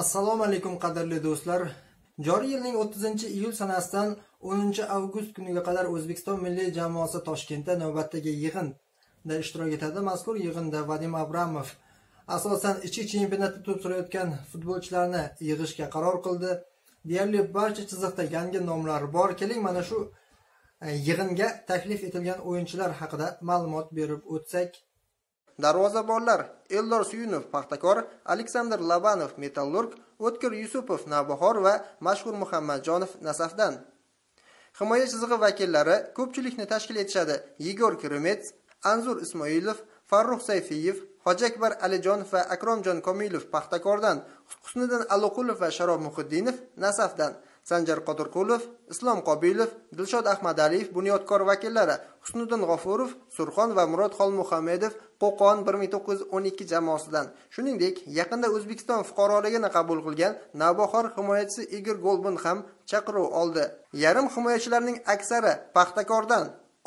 assalomu alaykum qadrli do'stlar. Joriy yilning 30 iyul sanasidan 10 avgust kuniga qadar o'zbekiston milliy jamoasi toshkentda navbatdagi yig'inda ishtirok etadi. Mazkur yig'inda vadim abramov asosan ichki chempionatda to'p surayotgan futbolchilarni yig'ishga qaror qildi. Deyarli barcha chiziqda yangi nomlar bor. Keling mana shu e, yig'inga taklif etilgan o'yinchilar haqida ma'lumot berib o'tsak. Darvozabonlar eldor suyunov paxtakor aleksandr labanov metallurg o'tkir yusupov navbahor va mashhur muhammadjonov nasafdan. Himoya chizig'i vakillari ko'pchilikni tashkil etishadi. Yegor kiremets anzur ismoilov farruh sayfiyev Hojakbar alijonov va akromjon komilov paxtakordan husniddin Aloqulov va sharob muhiddinov nasafdan. Sanjar qodirqulov islom qobilov dilshod ahmadaliyev bunyodkor vakillari husniddin g'ofurov surxon va murod xolmuhammedov qo'qon bir ming to'qqiz yuz o'n ikki jamoasidan. Shuningdek yaqinda o'zbekiston fuqaroligini qabul qilgan navbahor himoyachisi igor golbin ham chaqiruv oldi. Yarim himoyachilarning aksari paxtakordan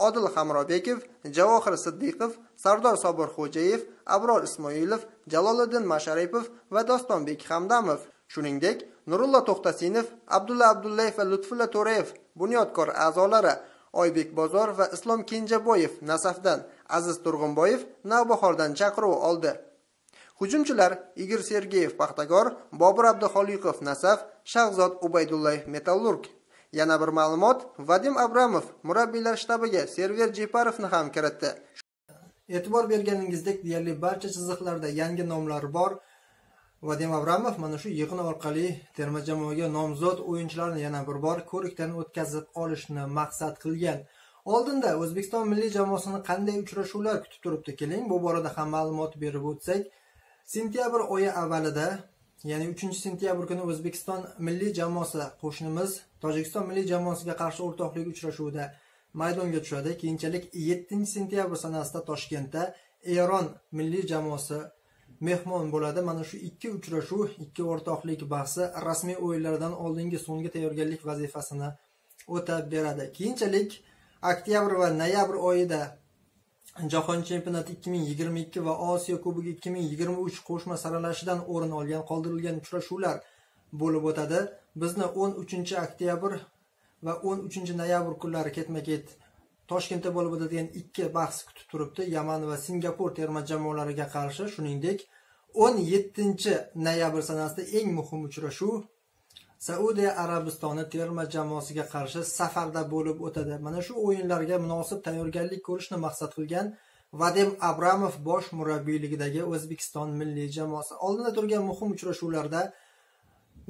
odil hamrobekov javohir siddiqov sardor sobirxo'jayev abror ismoilov jaloliddin masharipov va dostonbek hamdamov. Shuningdek Nurulla to'xtasinov abdulla abdullayev va lutfulla to'rayev bunyodkor a'zolari oybek Bozor va islom kenjaboyev nasafdan aziz turg'unboyev navbahordan chaqiruv oldi. Hujumchilar igor sergeyev paxtakor bobur abduxoliqov nasaf shahzod ubaydullayev metallurg. Yana bir ma'lumot vadim abramov murabbiylar shtabiga server jeparovni ham kiritdi. E'tibor berganingizdek deyarli barcha chiziqlarda yangi nomlar bor. Vadim abramov mana shu yig'in orqali terma jamoaga nomzod o'yinchilarni yana bir bor ko'rikdan o'tkazib olishni maqsad qilgan. Oldinda o'zbekiston milliy jamoasini qanday uchrashuvlar kutib turibdi keling? Bu borada ham ma'lumot berib o'tsak sentyabr oyi avvalida ya'ni uchinchi sentyabr kuni o'zbekiston milliy jamoasi qo'shnimiz tojikiston milliy jamoasiga qarshi o'rtoqlik uchrashuvida maydonga tushadi. Keyinchalik yettinchi sentyabr sanasida toshkentda eron milliy jamoasi mehmon bo'ladi. Mana shu ikki uchrashuv ikki o'rtoqlik bahsi rasmiy o'yinlardan oldingi so'nggi tayyorgarlik vazifasini o'tab beradi. Keyinchalik oktyabr va noyabr oyida jahon chempionati 2022 va osiyo kubogi 2023 qo'shma saralashidan o'rin olgan qoldirilgan uchrashuvlar bo'lib o'tadi. Bizni 13 oktyabr va 13 noyabr kunlari ketma ket toshkentda bo'lib o'tadigan ikki bahs kutib turibdi. Yaman va singapur terma jamoalariga qarshi shuningdek 17 noyabr sanasida eng muhim uchrashuv saudiya arabistoni terma jamoasiga qarshi safarda bo'lib o'tadi. Mana shu o'yinlarga munosib tayyorgarlik ko'rishni maqsad qilgan vadim abramov bosh murabbiyligidagi o'zbekiston milliy jamoasi. Oldinda turgan muhim uchrashuvlarda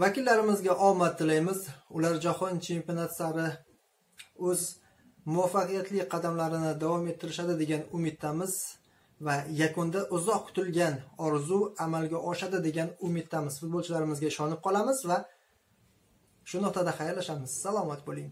vakillarimizga omad tilaymiz. Ular jahon chempionati sari o'z muvaffaqiyatli qadamlarini davom ettirishadi degan umiddamiz va yakunda uzoq kutilgan orzu amalga oshadi degan umiddamiz. Futbolchilarimizga ishonib qolamiz va shu nuqtada xayrlashamiz. Salomat bo'ling.